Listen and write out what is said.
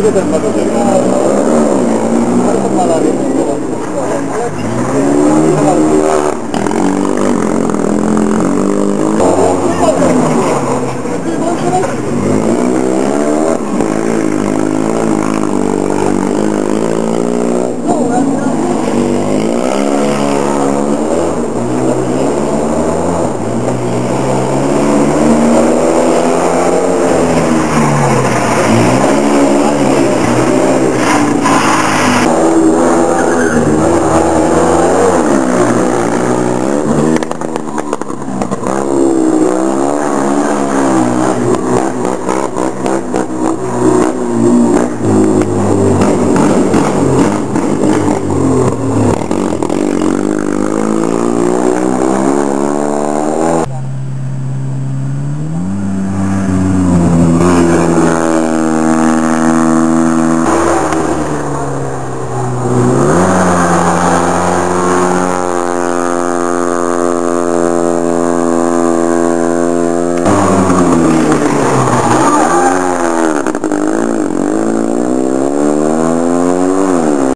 不是这么多人。